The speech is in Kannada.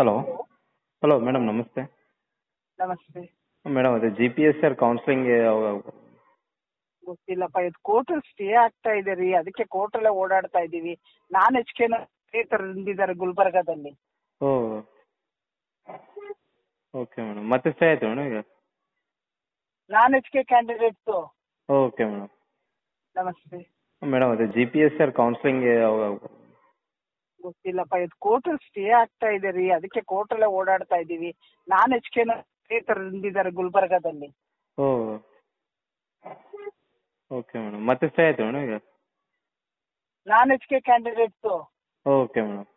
ಹಲೋ ಹಲೋ ಮೇಡಮ್ ನಮಸ್ತೆ ನಮಸ್ತೆ ಮೇಡಮ್ ಅದೇ G P S R counselling ಗೊತ್ತಿಲ್ಲಪ್ಪ ಇದು ಕೋರ್ಟಲ್ಲಿ ಸ್ಟೇ ಆಗ್ತಾ ಇದೆ ರೀ. ಅದಕ್ಕೆ ಕೋರ್ಟಲ್ಲೇ ಓಡಾಡ್ತಾ ಇದ್ದೀವಿ ನಾನ್ ಎಚ್ ಕೆನ ತಂದಿದ್ದಾರೆ ಗುಲ್ಬರ್ಗಾದಲ್ಲಿ. ಓ. ಓಕೆ ಮೇಡಮ್ ಮತ್ತೆ ಸ್ಟೇ ಆಯ್ತು ಮೇಡಮ್ ಈಗ? ನಾನ್ H K candidates okay madam ನಮಸ್ತೆ ಮೇಡಮ್ ಅದೇ ಜಿ ಪಿ ಎಸ್ ಆರ್ ಕೌನ್ಸ್ಲಿಂಗ್ಗೆ ಗೊತ್ತಿಲ್ಲಪ್ಪ ಇದು ಕೋರ್ಟಲ್ಲಿ ಸ್ಟೇ ಆಗ್ತಾ ಇದೆ ರೀ. ಅದಕ್ಕೆ ಕೋರ್ಟಲ್ಲೇ ಓಡಾಡ್ತಾ ಇದ್ದೀವಿ. ನಾನ್ ಎಚ್ ಕೆನ ತಂದಿದ್ದಾರೆ ಗುಲ್ಬರ್ಗಾದಲ್ಲಿ. ಓ. ಓಕೆ ಮೇಡಮ್ ಮತ್ತೆ ಸ್ಟೇ ಆಯ್ತು ಮೇಡಮ್ ಈಗ? ನಾನ್ H K candidates okay madam